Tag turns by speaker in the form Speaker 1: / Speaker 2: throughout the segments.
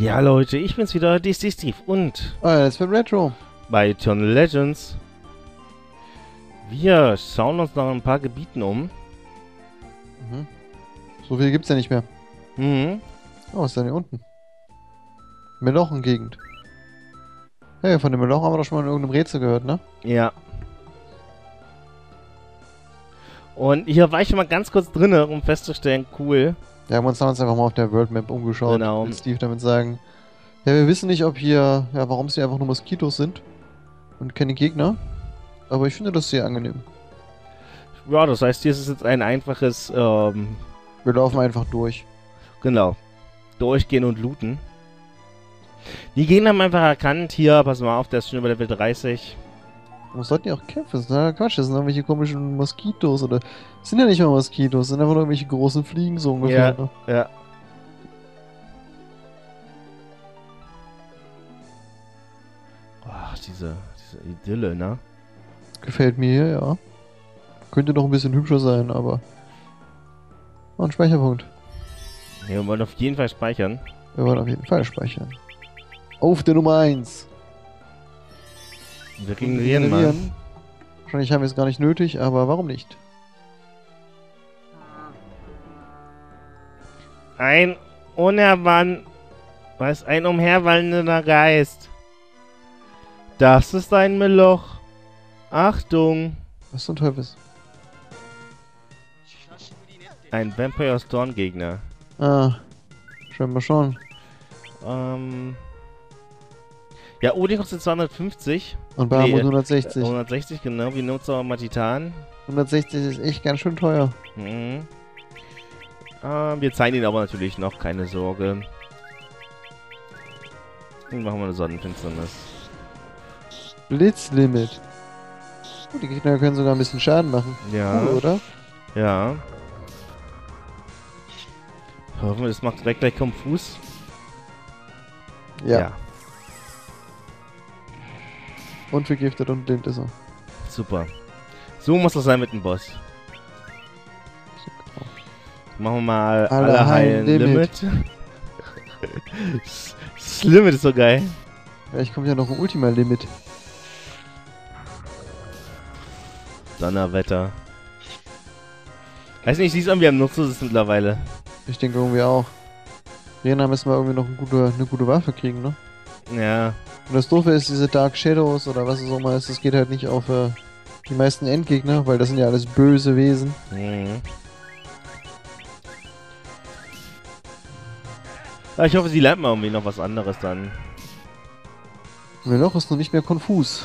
Speaker 1: Ja, Leute, ich bin's wieder, DC Steve und
Speaker 2: Ah, das wird Retro.
Speaker 1: bei Eternal Legends. Wir schauen uns nach ein paar Gebieten um.
Speaker 2: Mhm. So viel gibt's ja nicht mehr.
Speaker 1: Mhm.
Speaker 2: Oh, was ist denn hier unten? Melochen-Gegend. Hey, von dem Melochen haben wir doch schon mal in irgendeinem Rätsel gehört, ne?
Speaker 1: Ja. Und hier war ich schon mal ganz kurz drinne, um festzustellen, cool.
Speaker 2: Wir haben uns damals einfach mal auf der World Map umgeschaut.
Speaker 1: Genau.
Speaker 2: Will Steve damit sagen. Ja, wir wissen nicht, ob hier, ja, warum es hier einfach nur Moskitos sind. Und keine Gegner. Aber ich finde das sehr angenehm.
Speaker 1: Ja, das heißt, hier ist es jetzt ein einfaches, ähm,
Speaker 2: Wir laufen einfach durch.
Speaker 1: genau, durchgehen und looten. Die Gegner haben einfach erkannt, hier, pass mal auf, der ist schon über Level 30.
Speaker 2: Warum sollten die auch kämpfen? Das ist ja Quatsch, das sind irgendwelche komischen Moskitos oder. Das sind ja nicht mal Moskitos, das sind einfach nur irgendwelche großen Fliegen so ungefähr.
Speaker 1: Ja.
Speaker 2: ne?
Speaker 1: Ja. Ach, diese, diese Idylle, ne?
Speaker 2: Gefällt mir hier, ja. Könnte noch ein bisschen hübscher sein, aber. Oh, ein Speicherpunkt.
Speaker 1: Wir wollen auf jeden Fall speichern.
Speaker 2: Wir wollen auf jeden Fall speichern. Auf der Nummer 1.
Speaker 1: Wir regenerieren mal.
Speaker 2: Wahrscheinlich haben wir es gar nicht nötig, aber warum nicht?
Speaker 1: Ein unerwann... Was? Ein umherwandelnder Geist. Das ist ein Meloch. Achtung.
Speaker 2: Was zum Teufel ist?
Speaker 1: Ein Vampire Storm Gegner.
Speaker 2: Ah, scheinbar schon.
Speaker 1: Ähm... Ja, Odin kostet 250.
Speaker 2: Und bei
Speaker 1: Nee,
Speaker 2: nee, 160.
Speaker 1: 160, genau. Wir nutzen aber mal Titan.
Speaker 2: 160 ist echt ganz schön teuer.
Speaker 1: Mhm. Ähm, wir zeigen ihn aber natürlich noch, keine Sorge. Dann machen wir eine Sonnenfinsternis.
Speaker 2: Blitzlimit. Oh, die Gegner können sogar ein bisschen Schaden machen.
Speaker 1: Ja,
Speaker 2: Cool, oder?
Speaker 1: ja. Hoffen wir, das macht direkt gleich konfus.
Speaker 2: Ja. Und vergiftet und blind ist er.
Speaker 1: Super. So muss das sein mit dem Boss. Machen wir mal
Speaker 2: Alle
Speaker 1: heilen
Speaker 2: heilen
Speaker 1: Limit. das Limit ist so geil.
Speaker 2: Vielleicht kommt ja noch ein Ultima-Limit.
Speaker 1: Donnerwetter. Weiß nicht, siehst du, wir haben Nutzlos mittlerweile.
Speaker 2: Ich denke irgendwie auch. Rena müssen wir irgendwie noch eine gute, eine gute Waffe kriegen, ne?
Speaker 1: Ja.
Speaker 2: Und das Doofe ist, diese Dark Shadows oder was es auch immer ist, das geht halt nicht auf äh, die meisten Endgegner, weil das sind ja alles böse Wesen.
Speaker 1: Mhm. Ja, ich hoffe, sie lernt mal irgendwie noch was anderes dann.
Speaker 2: Meloch ist noch nicht mehr konfus.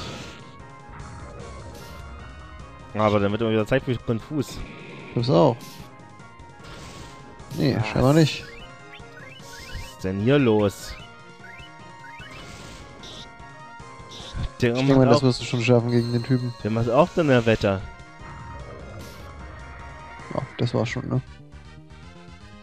Speaker 1: Aber dann wird immer wieder Zeit für konfus.
Speaker 2: Das auch. Nee, scheinbar nicht.
Speaker 1: Was ist denn hier los? Der
Speaker 2: Ich denke mal, das wirst du schon schaffen gegen den Typen.
Speaker 1: der macht auch Donnerwetter.
Speaker 2: Ja, das war's schon, ne?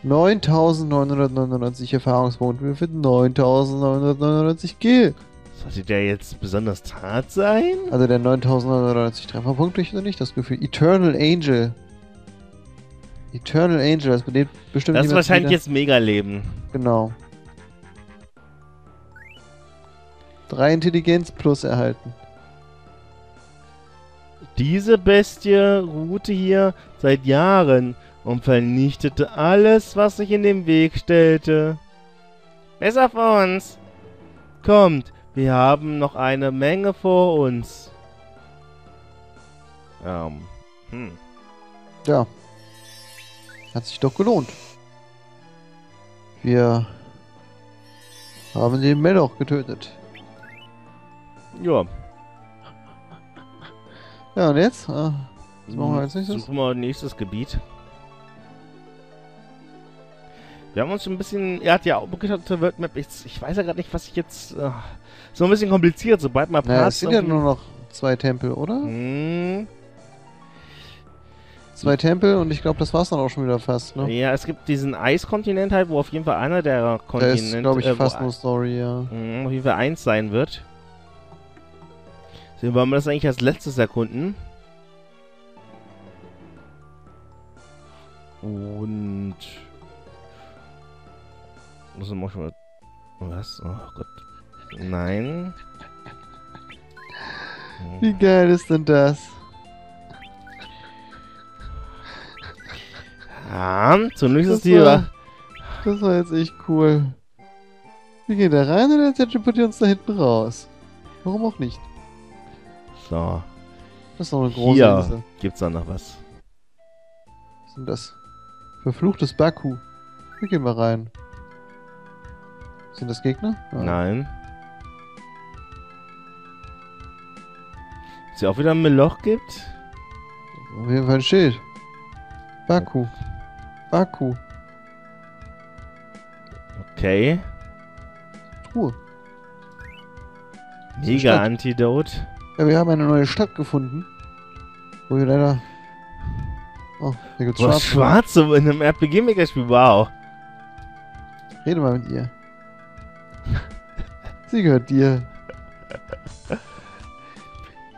Speaker 2: 9999 Erfahrungspunkte für 9999 Kill.
Speaker 1: Sollte der jetzt besonders hart sein?
Speaker 2: Also der 9999 Trefferpunkte, ich noch nicht das Gefühl. Eternal Angel. Eternal Angel, das bedeutet bestimmt
Speaker 1: Das ist wahrscheinlich
Speaker 2: wieder-
Speaker 1: jetzt Mega-Leben.
Speaker 2: Genau. Drei Intelligenz plus erhalten.
Speaker 1: Diese Bestie ruhte hier seit Jahren und vernichtete alles, was sich in den Weg stellte. Besser für uns. Kommt, wir haben noch eine Menge vor uns. Ähm, hm.
Speaker 2: Ja. Hat sich doch gelohnt. Wir haben den Meloch getötet.
Speaker 1: Ja,
Speaker 2: Ja, und jetzt? Ah, was machen wir als nächstes?
Speaker 1: Suchen wir nächstes Gebiet. Wir haben uns ein bisschen, er hat ja auch zur World Map, ich, ich weiß ja gerade nicht, was ich jetzt, äh, so ein bisschen kompliziert, sobald man
Speaker 2: Naja, es sind ja nur noch zwei Tempel, oder?
Speaker 1: Hm,
Speaker 2: Zwei Tempel und ich glaube, das war's dann auch schon wieder fast, ne?
Speaker 1: Ja, es gibt diesen Eiskontinent halt, wo auf jeden Fall einer der
Speaker 2: Da
Speaker 1: Kontinente,
Speaker 2: ist, glaube ich,
Speaker 1: äh,
Speaker 2: fast nur Story, ja.
Speaker 1: Mhm, auf jeden Fall eins sein wird. Deswegen wollen wir das eigentlich als letztes erkunden. Und... Muss man schon mal... Was? Oh Gott. Nein.
Speaker 2: Wie geil ist denn das?
Speaker 1: Ja, zunächst
Speaker 2: Das
Speaker 1: ist die...
Speaker 2: war- Das war jetzt echt cool. Wir gehen da rein und dann teleportiert uns da hinten raus. Warum auch nicht?
Speaker 1: So,
Speaker 2: Das ist noch eine große
Speaker 1: hier
Speaker 2: Insel.
Speaker 1: gibt's da noch was.
Speaker 2: Was ist denn das? Verfluchtes Baku. Wir gehen mal rein. Sind das Gegner? Ja.
Speaker 1: Nein. Ist ja auch wieder ein Meloch gibt?
Speaker 2: Auf jeden Fall ein Schild. Baku. Baku.
Speaker 1: Okay.
Speaker 2: Truhe.
Speaker 1: Mega Antidot.
Speaker 2: Ja, wir haben eine neue Stadt gefunden. Wo wir leider. Oh, hier gibt's
Speaker 1: Was
Speaker 2: Schwarz.
Speaker 1: Schwarze in einem RPG-Maker-Spiel. Wow.
Speaker 2: Rede mal mit ihr. Sie gehört dir.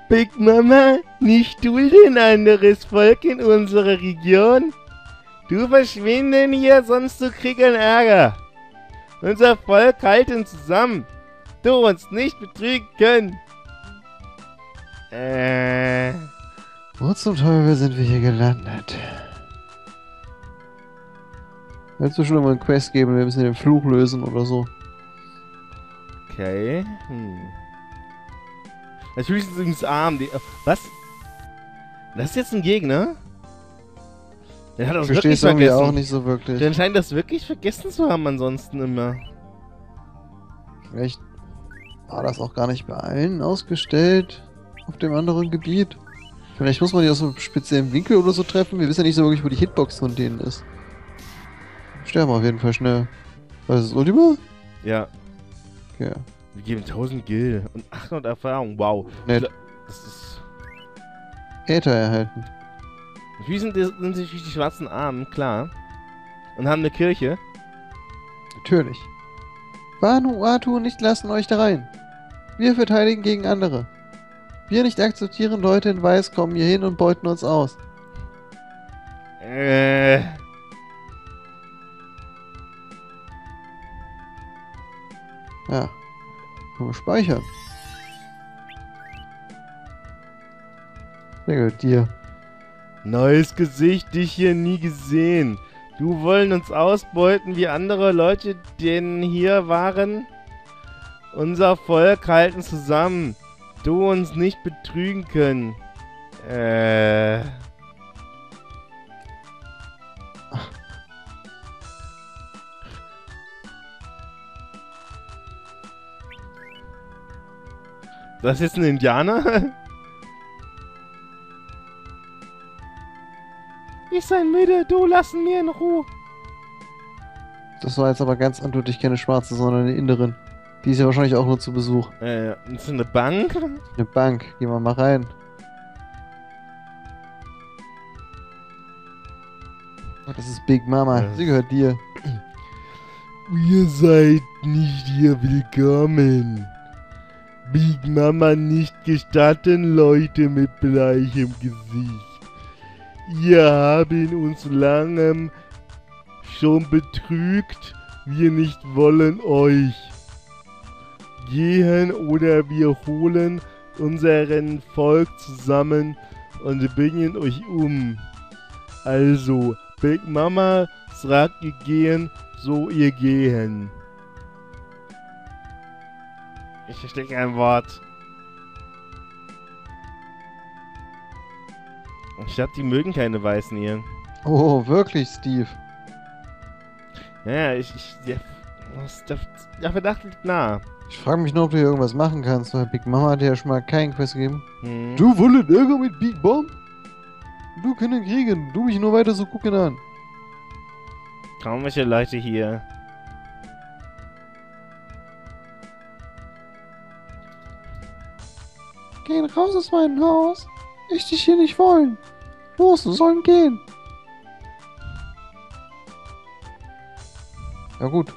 Speaker 1: Big Mama, nicht dulden anderes Volk in unserer Region. Du verschwinden hier, sonst du kriegen Ärger. Unser Volk halten zusammen. Du uns nicht betrügen können. Äh.
Speaker 2: Wo zum Teufel sind wir hier gelandet? Willst du schon mal einen Quest geben? Wir müssen den Fluch lösen oder so.
Speaker 1: Okay. Hm. Natürlich ist es übrigens arm. Die, was? Das ist jetzt ein Gegner? Der hat das
Speaker 2: Ich verstehe es irgendwie
Speaker 1: vergessen.
Speaker 2: auch nicht so wirklich.
Speaker 1: Der scheint das wirklich vergessen zu haben ansonsten immer.
Speaker 2: Vielleicht war das auch gar nicht bei allen ausgestellt auf dem anderen Gebiet. Vielleicht muss man die aus einem speziellen Winkel oder so treffen. Wir wissen ja nicht so wirklich, wo die Hitbox von denen ist. Sterben auf jeden Fall schnell. Was ist das Ultima?
Speaker 1: Ja.
Speaker 2: Okay.
Speaker 1: Wir geben 1000 Gil und 800 Erfahrung. Wow.
Speaker 2: Nett.
Speaker 1: Das ist.
Speaker 2: Äther erhalten.
Speaker 1: Wie sind, sich die schwarzen Armen, klar. Und haben eine Kirche.
Speaker 2: Natürlich. Banu Atu nicht lassen euch da rein. Wir verteidigen gegen andere. Wir nicht akzeptieren Leute in Weiß kommen hier hin und beuten uns aus.
Speaker 1: Äh.
Speaker 2: Ja. Können wir speichern. Sehr gut, dir.
Speaker 1: Neues Gesicht, dich hier nie gesehen. Du wollen uns ausbeuten wie andere Leute, denen hier waren? Unser Volk halten zusammen. Du uns nicht betrügen können. Äh. Das ist ein Indianer? Ich sei müde, du lassen mir in Ruhe.
Speaker 2: Das war jetzt aber ganz eindeutig keine schwarze, sondern eine Inderin. Die ist ja wahrscheinlich auch nur zu Besuch.
Speaker 1: Äh, das ist eine Bank?
Speaker 2: Eine Bank. Gehen wir mal rein. Oh, das ist Big Mama.
Speaker 1: Ja.
Speaker 2: Sie gehört dir.
Speaker 1: Ihr seid nicht hier willkommen. Big Mama nicht gestatten, Leute mit bleichem Gesicht. Ihr haben uns langem schon betrügt, wir nicht wollen euch. Gehen oder wir holen unseren Volk zusammen und bringen euch um. Also, Big Mama sagt ihr gehen, so ihr gehen. Ich verstehe kein Wort. Ich dachte, die mögen keine Weißen hier.
Speaker 2: Oh, wirklich, Steve.
Speaker 1: Ja, ich, ich, der, was, der, der Verdacht liegt nah.
Speaker 2: Ich frage mich nur, ob du hier irgendwas machen kannst, weil Big Mama hat dir ja schon mal keinen Quest gegeben.
Speaker 1: Hm.
Speaker 2: Du wollen Ärger mit Big Bomb? Du können kriegen. Du mich nur weiter so gucken an.
Speaker 1: Kaum welche Leute hier.
Speaker 2: Gehen raus aus meinem Haus. Ich dich hier nicht wollen. Los, wir sollen gehen. Ja gut.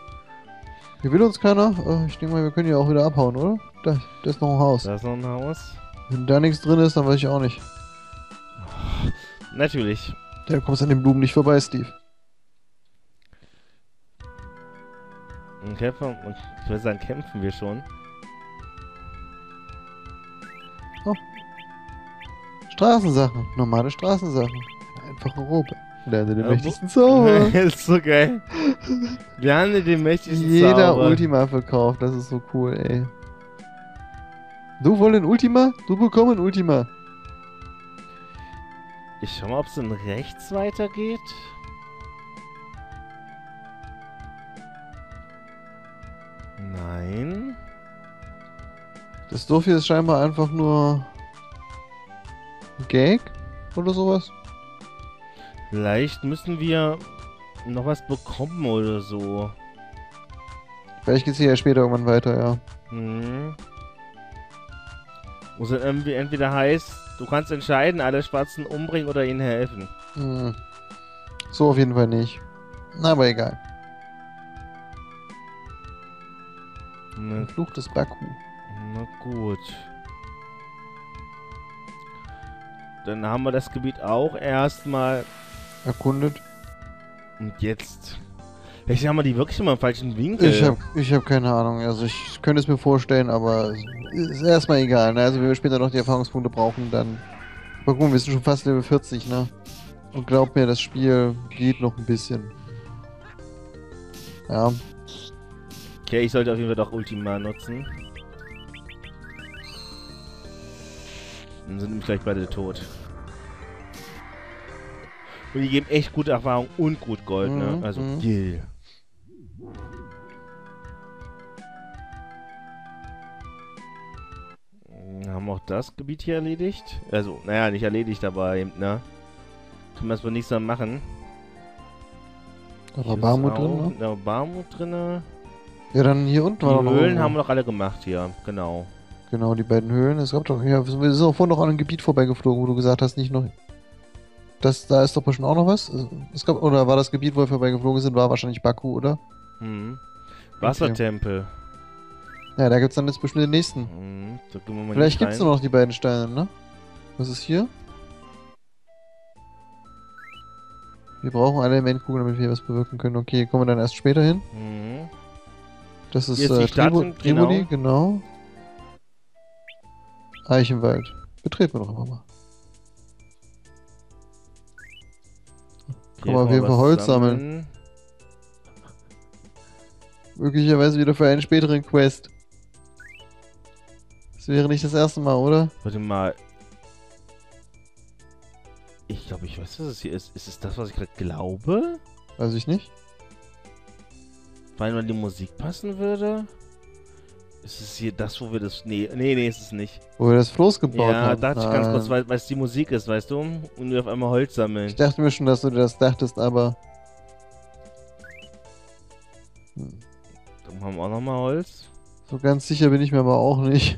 Speaker 2: Hier will uns keiner. Äh, Ich denke mal, wir können ja auch wieder abhauen, oder? Da, da ist noch ein Haus.
Speaker 1: Da ist noch ein Haus.
Speaker 2: Wenn da nichts drin ist, dann weiß ich auch nicht.
Speaker 1: Natürlich.
Speaker 2: Da kommst an den Blumen nicht vorbei, Steve.
Speaker 1: Und kämpfen, und ich würde sagen, kämpfen wir schon.
Speaker 2: Straßensachen. Normale Straßensachen. Einfache Robe. Lerne den mächtigsten Zauber.
Speaker 1: ist so geil. Lerne den mächtigsten
Speaker 2: Jeder
Speaker 1: Zauber.
Speaker 2: Ultima verkauft. Das ist so cool, ey. Du wollen Ultima? Du bekommen Ultima.
Speaker 1: Ich schau mal, ob es dann rechts weitergeht. Nein.
Speaker 2: Das Dorf hier ist scheinbar einfach nur ein Gag oder sowas.
Speaker 1: Vielleicht müssen wir noch was bekommen oder so.
Speaker 2: Vielleicht geht's hier ja später irgendwann weiter, ja.
Speaker 1: Hm. Muss dann irgendwie entweder heißt, du kannst entscheiden, alle Schwarzen umbringen oder ihnen helfen.
Speaker 2: Hm. So auf jeden Fall nicht. Na, aber egal.
Speaker 1: Na,
Speaker 2: Fluch des Baku.
Speaker 1: na gut. Dann haben wir das Gebiet auch erstmal.
Speaker 2: Erkundet.
Speaker 1: Und jetzt. Vielleicht haben wir die wirklich immer im falschen Winkel.
Speaker 2: Ich hab, ich hab keine Ahnung. Also ich könnte es mir vorstellen, aber ist erstmal egal. Ne? Also wenn wir später noch die Erfahrungspunkte brauchen, dann. Aber guck mal, wir sind schon fast Level 40, ne? Und glaub mir, das Spiel geht noch ein bisschen. Ja.
Speaker 1: Okay, ich sollte auf jeden Fall doch Ultima nutzen. Dann sind nämlich gleich beide tot. Und die geben echt gute Erfahrung und gut Gold, ne?
Speaker 2: Mhm,
Speaker 1: Also,
Speaker 2: mhm.
Speaker 1: Gil. Haben auch das Gebiet hier erledigt? Also, naja, nicht erledigt, aber eben, ne? Können wir erstmal nichts mehr machen.
Speaker 2: Da war Barmut drin, ne?
Speaker 1: Da war Barmut drin.
Speaker 2: Ja, dann hier unten
Speaker 1: Die
Speaker 2: war noch
Speaker 1: Höhlen haben wir doch alle gemacht hier, genau.
Speaker 2: Genau, die beiden Höhlen. Es gab doch, ja, wir sind auch vorhin noch an einem Gebiet vorbeigeflogen, wo du gesagt hast, nicht noch. Das, da ist doch bestimmt auch noch was. Es gab, oder war das Gebiet, wo wir vorbeigeflogen sind, war wahrscheinlich Baku, oder?
Speaker 1: Hm. Wassertempel.
Speaker 2: Ja, da gibt's dann jetzt bestimmt den nächsten.
Speaker 1: Hm, mal
Speaker 2: Vielleicht gibt's
Speaker 1: rein.
Speaker 2: nur noch die beiden Steine, ne? Was ist hier? Wir brauchen eine Elementkugeln, damit wir hier was bewirken können. Okay, kommen wir dann erst später hin.
Speaker 1: Hm.
Speaker 2: Das ist äh, Triboli, genau. Eichenwald. Betreten wir doch einfach mal. Kann man auf jeden Fall Holz sammeln. Möglicherweise wieder für einen späteren Quest. Das wäre nicht das erste Mal, oder?
Speaker 1: Warte mal. Ich glaube, ich weiß, was es hier ist. Ist es das, was ich gerade glaube?
Speaker 2: Weiß ich nicht.
Speaker 1: Weil nur die Musik passen würde? Ist es hier das, wo wir das... Nee, nee, nee, ist es nicht.
Speaker 2: Wo wir das Floß gebaut
Speaker 1: ja,
Speaker 2: haben.
Speaker 1: dachte ich ganz kurz,
Speaker 2: Nein.
Speaker 1: weil, es die Musik ist, weißt du? Und wir auf einmal Holz sammeln.
Speaker 2: Ich dachte mir schon, dass du das dachtest, aber. Hm,
Speaker 1: Dann haben wir auch nochmal Holz.
Speaker 2: So ganz sicher bin ich mir aber auch nicht.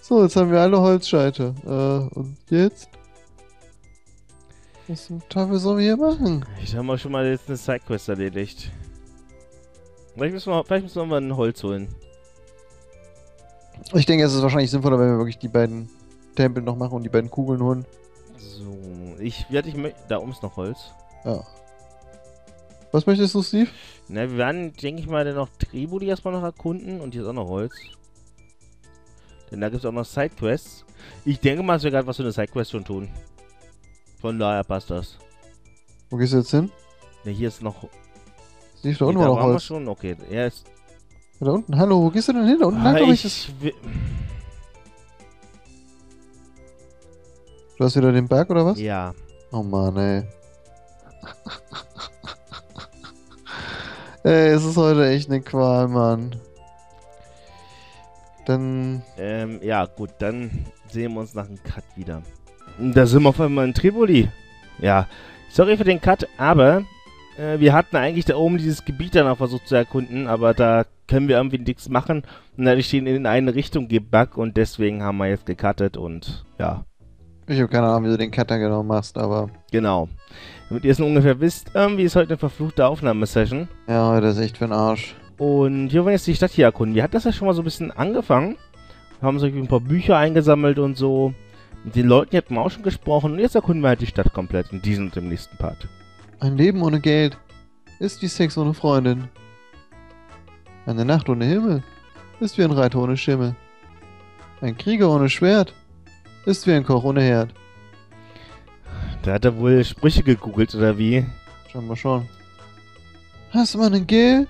Speaker 2: So, jetzt haben wir alle Holzscheite. Äh, und jetzt? Was zum Teufel sollen wir hier machen?
Speaker 1: Ich habe mal schon mal jetzt eine Sidequest erledigt. Vielleicht müssen wir, vielleicht müssen wir mal ein Holz holen.
Speaker 2: Ich denke, es ist wahrscheinlich sinnvoller, wenn wir wirklich die beiden Tempel noch machen und die beiden Kugeln holen.
Speaker 1: So, ich werde ich da oben ist noch Holz.
Speaker 2: Ja. Was möchtest du, Steve?
Speaker 1: Na, wir werden, denke ich mal, dann noch Tribuli erstmal noch erkunden und hier ist auch noch Holz. Denn da gibt es auch noch Sidequests. Ich denke mal, dass wir gerade was für eine Sidequest schon tun. Von daher passt das.
Speaker 2: Wo gehst du jetzt hin?
Speaker 1: Ne, hier ist noch.
Speaker 2: Steve, da unten war noch Holz.
Speaker 1: schon. Okay, er ist.
Speaker 2: Da unten. Hallo, wo gehst du denn hin? Da unten lang,
Speaker 1: Ah,
Speaker 2: glaub ich.
Speaker 1: ich,
Speaker 2: Du hast wieder den Berg oder was?
Speaker 1: ja.
Speaker 2: Oh Mann, ey. ey, es ist heute echt eine Qual, Mann. Dann.
Speaker 1: Ähm, ja, gut, dann sehen wir uns nach dem Cut wieder. Da sind wir auf einmal in Tripoli. Ja, sorry für den Cut, aber äh, wir hatten eigentlich da oben dieses Gebiet dann auch versucht zu erkunden, aber da können wir irgendwie nichts machen. Und dann stehen in eine Richtung gebackt und deswegen haben wir jetzt gecuttet und ja,
Speaker 2: Ich habe keine Ahnung, wie du den Cutter genau machst, aber.
Speaker 1: genau. Damit ihr es ungefähr wisst, irgendwie ist heute eine verfluchte Aufnahmesession.
Speaker 2: Ja, heute ist echt für den Arsch.
Speaker 1: Und wir wollen jetzt die Stadt hier erkunden. Wir hatten das ja schon mal so ein bisschen angefangen. Wir haben so ein paar Bücher eingesammelt und so. Mit den Leuten hatten wir auch schon gesprochen. Und jetzt erkunden wir halt die Stadt komplett in diesem und dem nächsten Part.
Speaker 2: Ein Leben ohne Geld ist wie Sex ohne Freundin. Eine Nacht ohne Himmel ist wie ein Reiter ohne Schimmel. Ein Krieger ohne Schwert ist wie ein Koch ohne Herd.
Speaker 1: Da hat er wohl Sprüche gegoogelt, oder wie?
Speaker 2: Scheinbar schon. Hast du mal einen Gel?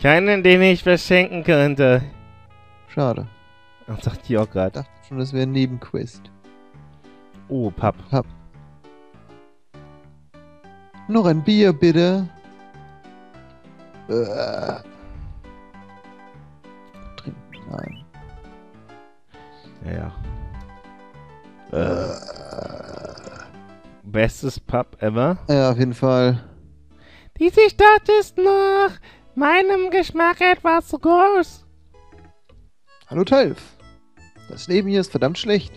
Speaker 1: Keinen, den ich verschenken könnte.
Speaker 2: Schade.
Speaker 1: Ach, sagt die auch
Speaker 2: Ich
Speaker 1: gerade.
Speaker 2: dachte schon, das wäre ein Nebenquest.
Speaker 1: Oh, Papp.
Speaker 2: Noch ein Bier, bitte. Äh. Trinken, nein.
Speaker 1: Ja, ja. Äh, bestes Pub ever.
Speaker 2: Ja, auf jeden Fall.
Speaker 1: Diese Stadt ist nach meinem Geschmack etwas zu groß.
Speaker 2: Hallo Talf. Das Leben hier ist verdammt schlecht.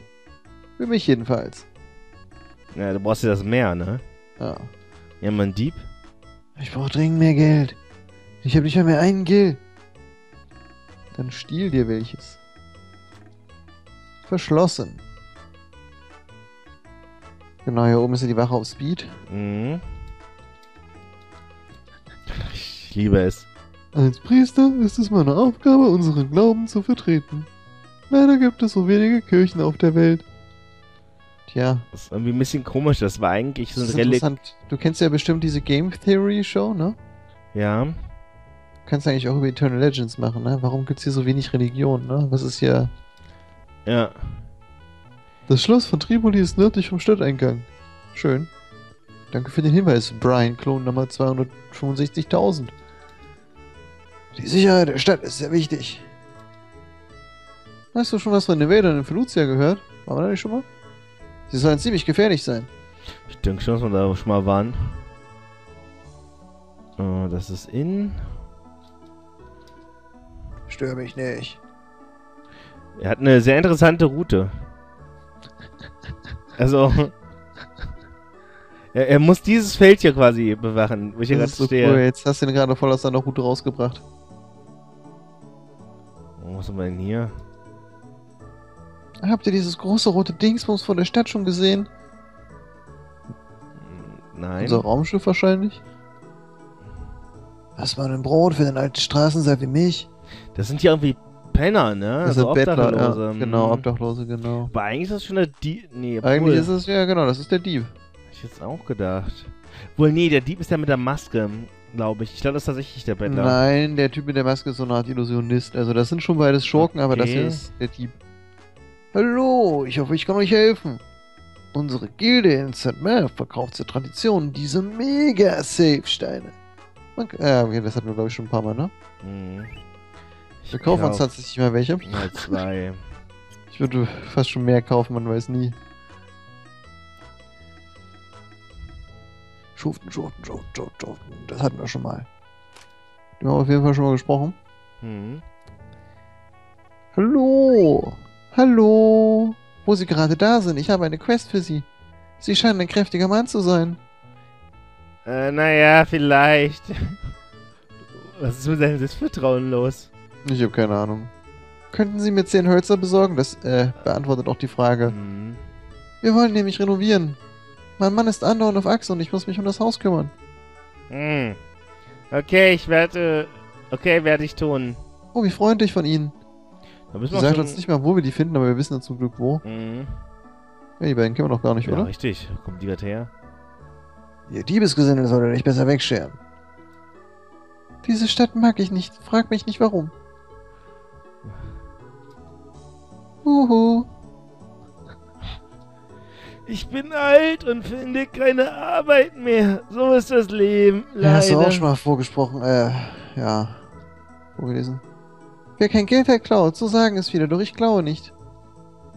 Speaker 2: Für mich jedenfalls.
Speaker 1: Ja, du brauchst ja das Meer, ne?
Speaker 2: Ja.
Speaker 1: Ja, man Dieb.
Speaker 2: Ich brauche dringend mehr Geld. Ich habe nicht mal mehr einen Gil. Dann stiehl dir welches. Verschlossen. Genau, hier oben ist ja die Wache auf Speed.
Speaker 1: Mhm. Ich liebe es.
Speaker 2: Als Priester ist es meine Aufgabe, unseren Glauben zu vertreten. Leider gibt es so wenige Kirchen auf der Welt. Tja,
Speaker 1: Das ist irgendwie ein bisschen komisch. Das war eigentlich so ein Relikt.
Speaker 2: Du kennst ja bestimmt diese Game Theory Show, ne?
Speaker 1: Ja.
Speaker 2: Du kannst eigentlich auch über Eternal Legends machen, ne? Warum gibt's hier so wenig Religion, ne? Was ist hier...
Speaker 1: Ja.
Speaker 2: Das Schloss von Tripoli ist nördlich vom Stadteingang. Schön. Danke für den Hinweis, Brian, Klon Nummer 265.000. Die Sicherheit der Stadt ist sehr wichtig. Hast du schon was von den Wäldern in Felucia gehört? Waren wir da nicht schon mal? Sie sollen ziemlich gefährlich sein.
Speaker 1: Ich denke schon, dass wir da schon mal waren. Äh, das ist in.
Speaker 2: Stör mich nicht.
Speaker 1: Er hat eine sehr interessante Route. Also. er, er muss dieses Feld hier quasi bewachen, wo ich hier gerade
Speaker 2: Das ist so
Speaker 1: stehe.
Speaker 2: cool. Jetzt hast du ihn gerade voll aus deiner Route rausgebracht.
Speaker 1: Wo ist wir denn hier?
Speaker 2: Habt ihr dieses große rote Dingsbums vor der Stadt schon gesehen?
Speaker 1: Nein.
Speaker 2: Unser Raumschiff wahrscheinlich. Hast mal ein Brot für den alten Straßenseil wie mich?
Speaker 1: Das sind hier irgendwie Penner, ne?
Speaker 2: Das
Speaker 1: Also
Speaker 2: sind Bettler, ja. Genau,
Speaker 1: Hm.
Speaker 2: Obdachlose, genau.
Speaker 1: Aber eigentlich ist das schon der Dieb. Nee,
Speaker 2: Eigentlich
Speaker 1: obwohl,
Speaker 2: ist es, ja genau, das ist der Dieb.
Speaker 1: Hab ich jetzt auch gedacht. Wohl, nee, der Dieb ist der mit der Maske, glaube ich. Ich glaube, das ist tatsächlich der Bettler.
Speaker 2: Nein, der Typ mit der Maske ist so eine Art Illusionist. Also das sind schon beides Schurken, aber das
Speaker 1: Okay.
Speaker 2: hier ist der Dieb. Hallo, ich hoffe, ich kann euch helfen. Unsere Gilde in St. Math verkauft zur Tradition diese Mega-Safe-Steine. Ja, okay, das hatten wir glaube ich schon ein paar Mal, ne?
Speaker 1: Hm. Ich
Speaker 2: Wir kaufen uns tatsächlich mal welche.
Speaker 1: Mal zwei.
Speaker 2: Ich würde fast schon mehr kaufen, man weiß nie. Schuften, Schuften, Schuften, Schuften, Schuften. Das hatten wir schon mal. Die haben wir auf jeden Fall schon mal gesprochen.
Speaker 1: Hm.
Speaker 2: Hallo! Hallo! Wo Sie gerade da sind, ich habe eine Quest für Sie. Sie scheinen ein kräftiger Mann zu sein.
Speaker 1: Äh, naja, vielleicht. Was ist mit seinem Selbstvertrauen los?
Speaker 2: Ich habe keine Ahnung. Könnten Sie mir zehn Hölzer besorgen? Das äh, beantwortet auch die Frage.
Speaker 1: Hm.
Speaker 2: Wir wollen nämlich renovieren. Mein Mann ist andauernd auf Achse und ich muss mich um das Haus kümmern.
Speaker 1: Hm. Okay, ich werde. Okay, werde ich tun.
Speaker 2: Oh, wie freundlich von Ihnen.
Speaker 1: Da müssen wir
Speaker 2: sagt
Speaker 1: schon-
Speaker 2: uns nicht mal, wo wir die finden, aber wir wissen ja zum Glück wo.
Speaker 1: Hm.
Speaker 2: Ja, die beiden kennen wir noch gar nicht,
Speaker 1: Ja,
Speaker 2: oder?
Speaker 1: richtig. Kommt die gerade her?
Speaker 2: Ihr Diebesgesindel sollte dich besser wegscheren. Diese Stadt mag ich nicht. Frag mich nicht warum. Uhu.
Speaker 1: Ich bin alt und finde keine Arbeit mehr. So ist das Leben. Leider.
Speaker 2: Ja, hast du auch schon mal vorgesprochen. Äh, ja. Vorgelesen. Wer kein Geld hat, klaut. So sagen es viele, doch ich klaue nicht.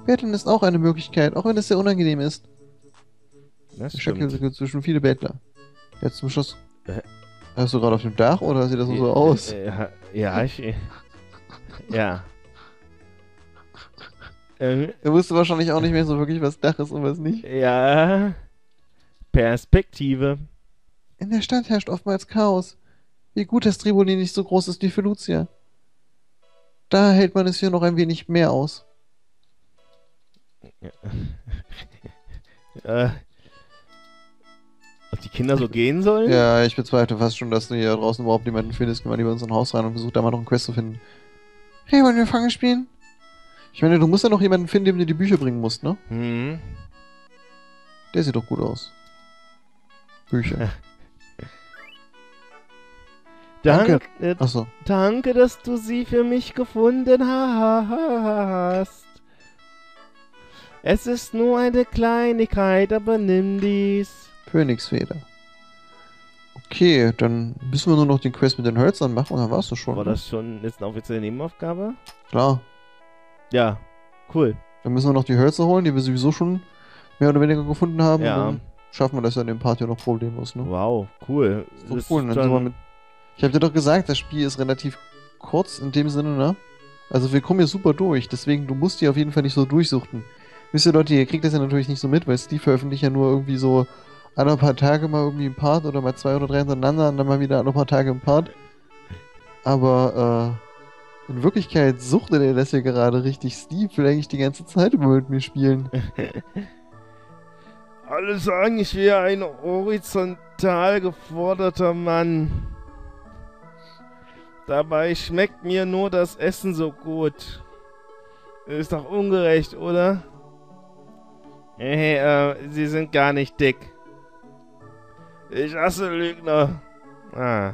Speaker 2: Betteln ist auch eine Möglichkeit, auch wenn es sehr unangenehm ist.
Speaker 1: Das stimmt.
Speaker 2: zwischen viele Bettler. Jetzt zum Schluss.
Speaker 1: Äh.
Speaker 2: Hast du gerade auf dem Dach oder sieht das so aus?
Speaker 1: Äh, Ja, ja, ich. Ja. Ähm,
Speaker 2: Er wusste wahrscheinlich auch nicht mehr so wirklich, was Dach ist und was nicht.
Speaker 1: ja. Perspektive.
Speaker 2: In der Stadt herrscht oftmals Chaos. Wie gut, dass Triboli nicht so groß ist wie Felucia. Da hält man es hier noch ein wenig mehr aus.
Speaker 1: Äh. Ob die Kinder so gehen sollen?
Speaker 2: Ja, ich bezweifle fast schon, dass du hier draußen überhaupt niemanden findest. Geh mal lieber in so ein Haus rein und versuch da mal noch einen Quest zu finden. Hey, wollen wir Fangen spielen? Ich meine, du musst ja noch jemanden finden, dem du die Bücher bringen musst, ne?
Speaker 1: Hm.
Speaker 2: Der sieht doch gut aus. Bücher. Danke.
Speaker 1: Danke, äh,
Speaker 2: Achso.
Speaker 1: danke, dass du sie für mich gefunden hast. Es ist nur eine Kleinigkeit, aber nimm dies.
Speaker 2: Phönixfeder. Okay, dann müssen wir nur noch den Quest mit den Hölzern machen und dann war's das schon.
Speaker 1: War
Speaker 2: ne?
Speaker 1: das schon jetzt eine offizielle Nebenaufgabe?
Speaker 2: Klar.
Speaker 1: Ja, cool.
Speaker 2: Dann müssen wir noch die Hölzer holen, die wir sowieso schon mehr oder weniger gefunden haben.
Speaker 1: Ja.
Speaker 2: Dann schaffen wir das ja in dem Part hier noch problemlos, ne?
Speaker 1: Wow, cool.
Speaker 2: Ist doch
Speaker 1: Das
Speaker 2: cool, dann sind wir mit. Ich habe dir doch gesagt, das Spiel ist relativ kurz in dem Sinne, ne? Also wir kommen hier super durch, deswegen du musst die auf jeden Fall nicht so durchsuchten. Wisst ihr Leute, ihr kriegt das ja natürlich nicht so mit, weil Steve veröffentlicht ja nur irgendwie so alle paar Tage mal irgendwie ein Part oder mal zwei oder drei hintereinander und dann mal wieder alle paar Tage ein Part. Aber äh, in Wirklichkeit suchtet er das hier gerade richtig. Steve will eigentlich die ganze Zeit immer mit mir spielen.
Speaker 1: Alle sagen, ich wäre ein horizontal geforderter Mann. Dabei schmeckt mir nur das Essen so gut. Ist doch ungerecht, oder? Hey, äh, sie sind gar nicht dick. Ich hasse Lügner. Ah.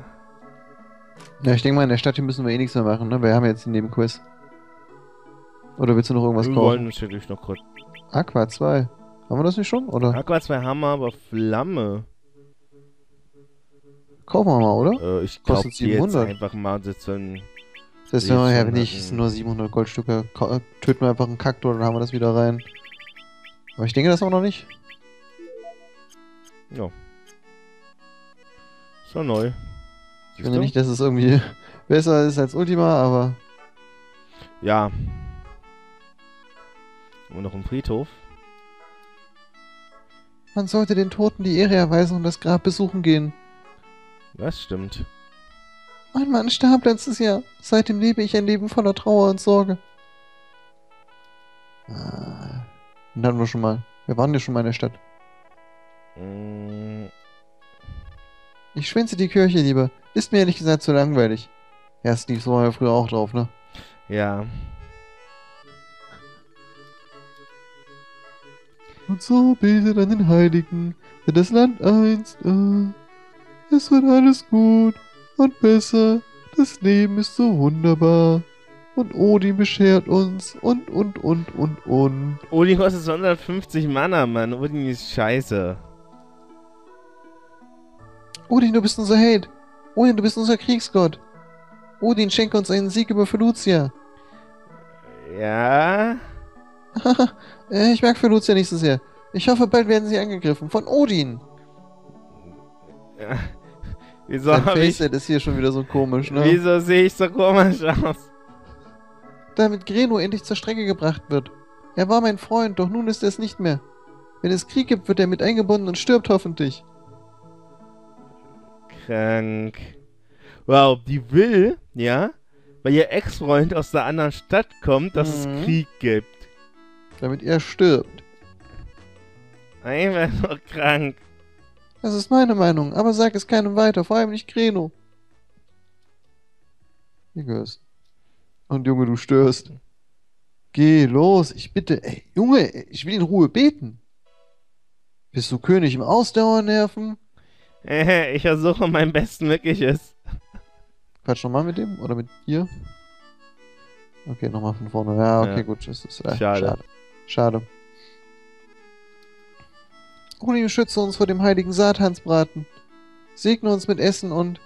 Speaker 2: Ja, ich denke mal, in der Stadt hier müssen wir eh nichts mehr machen, ne? Wir haben jetzt den Nebenquiz. Oder willst du noch irgendwas
Speaker 1: Wir
Speaker 2: kaufen?
Speaker 1: wollen natürlich noch kurz.
Speaker 2: Aqua 2. Haben wir das nicht schon? Oder?
Speaker 1: Aqua 2 Hammer, aber Flamme.
Speaker 2: Kaufen wir mal, oder?
Speaker 1: Äh, ich
Speaker 2: Kostet
Speaker 1: die jetzt
Speaker 2: 700.
Speaker 1: einfach mal sitzen.
Speaker 2: Das
Speaker 1: ich
Speaker 2: ja nicht, es sind nur 700 Goldstücke. Äh, Töten wir einfach einen Kaktor, dann haben wir das wieder rein. Aber ich denke das auch noch nicht.
Speaker 1: Ja. So neu.
Speaker 2: Ich finde nicht, dass es irgendwie besser ist als Ultima, aber
Speaker 1: Ja. Und noch im Friedhof.
Speaker 2: man sollte den Toten die Ehre erweisen und das Grab besuchen gehen.
Speaker 1: Das stimmt.
Speaker 2: Mein Mann starb letztes Jahr. Seitdem lebe ich ein Leben voller Trauer und Sorge. Ah, den hatten wir schon mal. Wir waren ja schon mal in der Stadt.
Speaker 1: Mm,
Speaker 2: Ich schwänze die Kirche lieber. Ist mir ehrlich gesagt zu langweilig. Ja, Steve, so waren wir früher auch drauf, ne?
Speaker 1: ja.
Speaker 2: Und so betet an den Heiligen, der das Land einst, äh, es wird alles gut und besser, das Leben ist so wunderbar. Und Odin beschert uns und, und, und, und, und.
Speaker 1: Odin kostet 150 Mana, Mann. Odin ist scheiße.
Speaker 2: Odin, du bist unser Held. Odin, du bist unser Kriegsgott. Odin, schenke uns einen Sieg über Felucia.
Speaker 1: Ja.
Speaker 2: Äh, ich mag Felucia nicht so sehr. Ich hoffe, bald werden sie angegriffen. Von Odin.
Speaker 1: ja. Wieso ich...
Speaker 2: Faceset ist hier schon wieder so komisch, ne?
Speaker 1: Wieso sehe ich so komisch aus?
Speaker 2: damit Greno endlich zur Strecke gebracht wird. Er war mein Freund, doch nun ist er es nicht mehr. Wenn es Krieg gibt, wird er mit eingebunden und stirbt hoffentlich.
Speaker 1: Krank. Wow, die will, ja, weil ihr Ex-Freund aus der anderen Stadt kommt, dass
Speaker 2: Mhm.
Speaker 1: es Krieg gibt.
Speaker 2: Damit er stirbt.
Speaker 1: Einfach nur krank.
Speaker 2: Das ist meine Meinung, aber sag es keinem weiter, vor allem nicht Greno. Wie gehörst Und Junge, du störst. Geh los, ich bitte. Ey, Junge, ich will in Ruhe beten. Bist du König im Ausdauernerven?
Speaker 1: Äh, Ich versuche mein Bestmögliches.
Speaker 2: Quatsch nochmal mit dem? Oder mit dir? Okay, nochmal von vorne. Ja, okay,
Speaker 1: Ja.
Speaker 2: gut. Das ist, äh,
Speaker 1: Schade.
Speaker 2: schade. Schade. Odin schütze uns vor dem heiligen Satansbraten. Segne uns mit Essen und...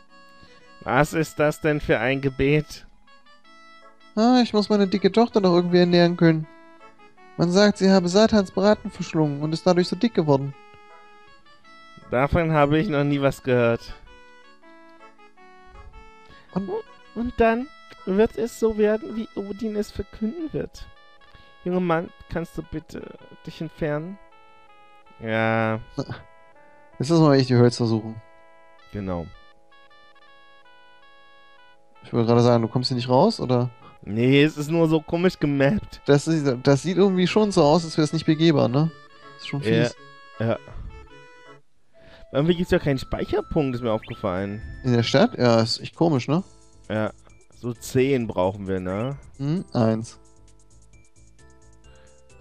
Speaker 1: Was ist das denn für ein Gebet?
Speaker 2: Ah, ich muss meine dicke Tochter noch irgendwie ernähren können. Man sagt, sie habe Satans Braten verschlungen und ist dadurch so dick geworden.
Speaker 1: Davon habe ich noch nie was gehört.
Speaker 2: Und
Speaker 1: Und dann wird es so werden, wie Odin es verkünden wird. Junger Mann, kannst du bitte dich entfernen? Ja,
Speaker 2: jetzt müssen wir echt die Hölzer suchen.
Speaker 1: genau.
Speaker 2: Ich wollte gerade sagen, du kommst hier nicht raus, oder?
Speaker 1: Nee, es ist nur so komisch gemappt.
Speaker 2: Das, ist, das sieht irgendwie schon so aus, als wäre es nicht begehbar, ne? Ist schon
Speaker 1: Ja.
Speaker 2: fies.
Speaker 1: Ja. Irgendwie gibt es ja keinen Speicherpunkt, ist mir aufgefallen.
Speaker 2: In der Stadt? Ja, ist echt komisch, ne?
Speaker 1: Ja, so 10 brauchen wir, ne?
Speaker 2: Hm, eins.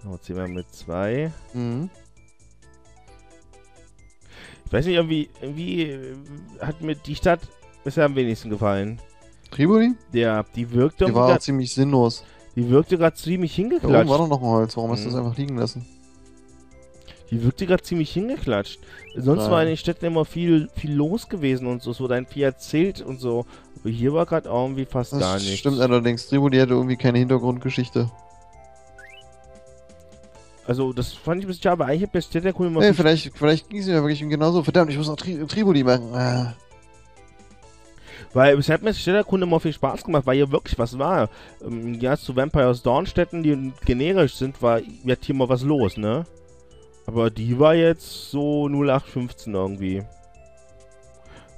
Speaker 1: So, ziehen wir mit 2.
Speaker 2: Mhm.
Speaker 1: Ich weiß nicht, irgendwie, irgendwie äh, hat mir die Stadt bisher am wenigsten gefallen.
Speaker 2: Triboli?
Speaker 1: Ja, die wirkte
Speaker 2: Die war auch
Speaker 1: grad,
Speaker 2: ziemlich sinnlos.
Speaker 1: die wirkte gerade ziemlich
Speaker 2: Da oben
Speaker 1: hingeklatscht.
Speaker 2: war doch noch ein Holz. Warum hast du das
Speaker 1: Mhm.
Speaker 2: einfach liegen lassen?
Speaker 1: Die wirkte gerade ziemlich hingeklatscht. Sonst
Speaker 2: Nein.
Speaker 1: war in den Städten immer viel, viel los gewesen und so. Es wurde ein viel erzählt und so. Aber hier war gerade irgendwie fast
Speaker 2: Das
Speaker 1: gar nichts.
Speaker 2: stimmt allerdings. Triboli hatte irgendwie keine Hintergrundgeschichte.
Speaker 1: Also, das fand ich ein bisschen schade, aber eigentlich hat bei Städterkunde immer
Speaker 2: Ey,
Speaker 1: viel
Speaker 2: vielleicht, vielleicht ging es mir wirklich genauso. Verdammt, ich muss noch Tri Triboli machen. Ah.
Speaker 1: Weil es hat mir Städterkunde immer viel Spaß gemacht, weil hier wirklich was war. Ähm, Im Gegensatz zu Vampires Dawn-Städten, die generisch sind, war wird hier mal was los, ne? Aber die war jetzt so 0815 irgendwie.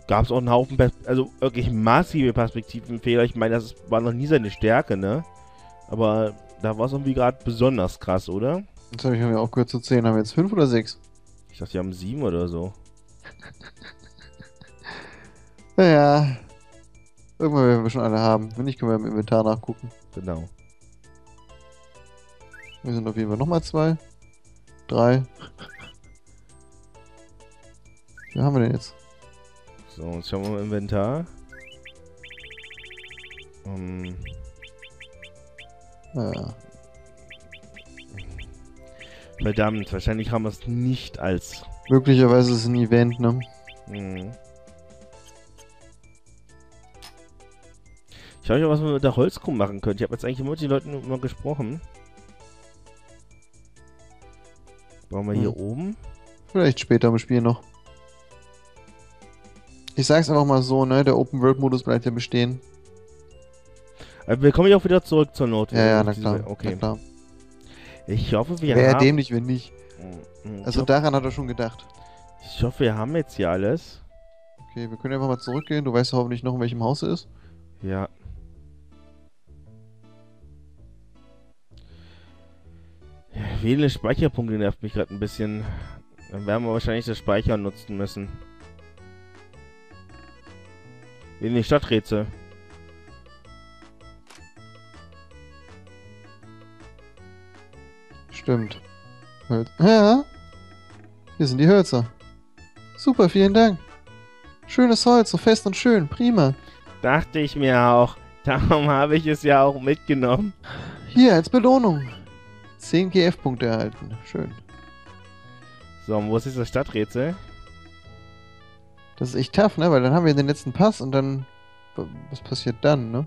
Speaker 1: Gab es auch einen Haufen, Pers also wirklich massive Perspektivenfehler. Ich meine, das war noch nie seine Stärke, ne? Aber da war es irgendwie gerade besonders krass, oder?
Speaker 2: Jetzt habe ich mir aufgehört zu zählen. Haben wir jetzt fünf oder sechs?
Speaker 1: Ich dachte, die haben sieben oder so.
Speaker 2: Naja. Irgendwann werden wir schon alle haben. Wenn nicht, können wir im Inventar nachgucken.
Speaker 1: Genau.
Speaker 2: Wir sind auf jeden Fall nochmal zwei. Drei. Wie haben wir denn jetzt?
Speaker 1: So, jetzt schauen wir mal im Inventar. Ähm,
Speaker 2: Ja.
Speaker 1: Verdammt, wahrscheinlich haben wir es nicht als.
Speaker 2: Möglicherweise ist es ein Event, ne?
Speaker 1: Hm. Ich weiß nicht, was wir mit der Holzkuh machen können. Ich habe jetzt eigentlich immer mit den Leuten immer gesprochen. Bauen wir hier
Speaker 2: Hm.
Speaker 1: oben.
Speaker 2: Vielleicht später im Spiel noch. Ich sag's einfach mal so, ne? Der Open-World-Modus bleibt ja bestehen.
Speaker 1: Aber wir kommen ja auch wieder zurück zur Not.
Speaker 2: Ja, ja, na klar.
Speaker 1: Okay.
Speaker 2: Na klar.
Speaker 1: Ich hoffe, wir
Speaker 2: Wäre
Speaker 1: haben.
Speaker 2: dämlich, wenn nicht.
Speaker 1: Hm, ich,
Speaker 2: Also
Speaker 1: hoffe,
Speaker 2: daran hat er schon gedacht.
Speaker 1: ich hoffe, wir haben jetzt hier alles.
Speaker 2: Okay, wir können einfach mal zurückgehen. Du weißt ja hoffentlich noch, in welchem Haus er ist.
Speaker 1: Ja. Ja, Wähle Speicherpunkte nervt mich gerade ein bisschen. Dann werden wir wahrscheinlich das Speichern nutzen müssen. Wähle Stadträtsel.
Speaker 2: Stimmt. Hölz ja. Hier sind die Hölzer. Super, vielen Dank. Schönes Holz, so fest und schön. Prima.
Speaker 1: Dachte ich mir auch. Darum habe ich es ja auch mitgenommen.
Speaker 2: Hier, als Belohnung. 10 GF-Punkte erhalten. Schön.
Speaker 1: So, und wo ist jetzt das Stadträtsel?
Speaker 2: Das ist echt tough, ne? Weil dann haben wir den letzten Pass und dann. Was passiert dann, ne?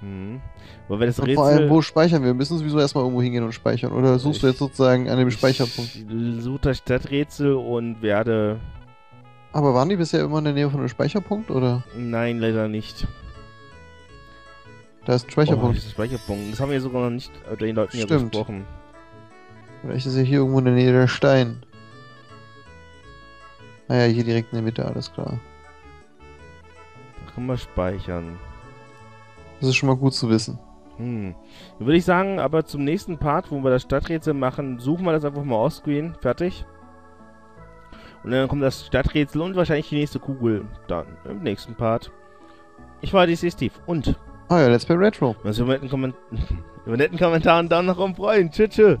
Speaker 1: Hm. Wo wir das
Speaker 2: Und vor allem,
Speaker 1: Rätsel...
Speaker 2: wo speichern wir? Wir müssen sowieso erstmal irgendwo hingehen und speichern. Oder suchst du
Speaker 1: Ich-
Speaker 2: jetzt sozusagen an dem Speicherpunkt?
Speaker 1: Ich suche das Stadträtsel und werde...
Speaker 2: Aber waren die bisher immer in der Nähe von einem Speicherpunkt? Oder?
Speaker 1: Nein, leider nicht.
Speaker 2: Da ist ein
Speaker 1: Oh,
Speaker 2: Speicherpunkt.
Speaker 1: das ist Speicherpunkt. Das haben wir sogar noch nicht äh, den Leuten hier
Speaker 2: Stimmt.
Speaker 1: besprochen.
Speaker 2: Vielleicht ist ja hier irgendwo in der Nähe der Stein. Naja, hier direkt in der Mitte, alles klar.
Speaker 1: Da können wir speichern.
Speaker 2: Das ist schon mal gut zu wissen.
Speaker 1: Hm. Dann würde ich sagen, aber zum nächsten Part, wo wir das Stadträtsel machen, suchen wir das einfach mal offscreen. Fertig. Und dann kommt das Stadträtsel und wahrscheinlich die nächste Kugel dann im nächsten Part. Ich war DC Steve und
Speaker 2: Ah ja, Let's Play Retro.
Speaker 1: was über netten, Komment über netten Kommentaren dann noch freuen. Tschüss. tschüss.